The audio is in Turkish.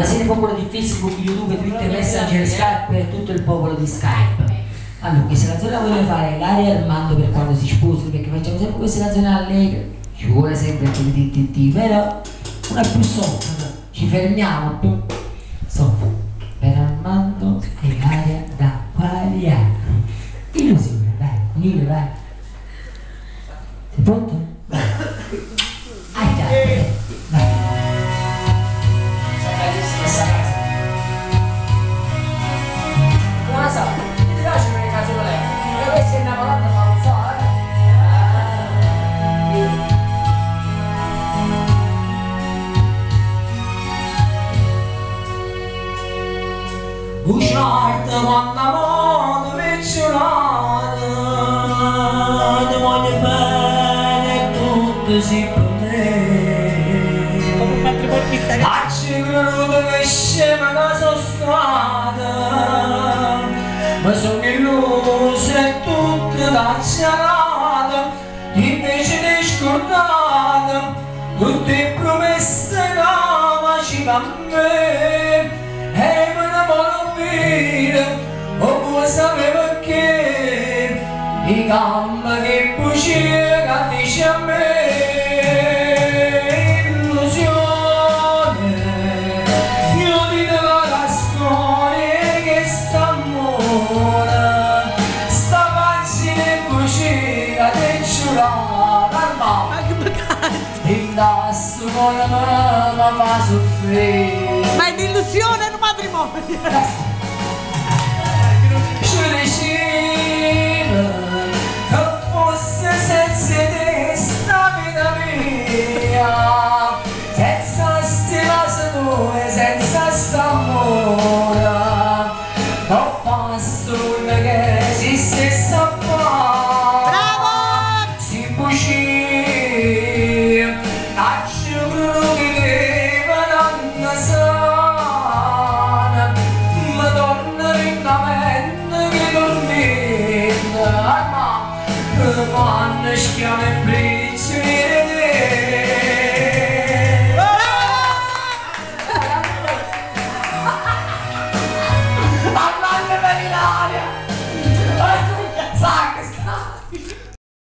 Buonasera popolo di Facebook, YouTube, Twitter, Messenger, Skype e tutto il popolo di Skype. Allora, questa canzone la voglio fare l'area Armando per quando si sposa, perché facciamo sempre queste canzoni allegre, ci vuole sempre il TTT, però una più soft, ci fermiamo più soft. Per Armando e l'aria da Quagliano. Illusione, vai, Nilo, vai. Sei pronto? Vai. Poteva Come un matrimonio italiano. Ah, ci creduto che scema la sua strada Ma sono illuso e tutto d'accerato Invece di scordare Tutte le promesse che faceva a me gambe che dice a me Illusione Io ti devo la storia che sta amore Sta pagina buccia che giurata Ma che peccato. il tasto con la mano fa soffrire Ma è un'illusione, è un matrimonio. Tue, senza sta amore Non passo che si stessa qua Bravo! si buci Acciugru che deve nanna sana Madonna rinnamente che dormita Ma Quando schiame Schade! Also, sag